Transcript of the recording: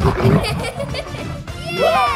yeah!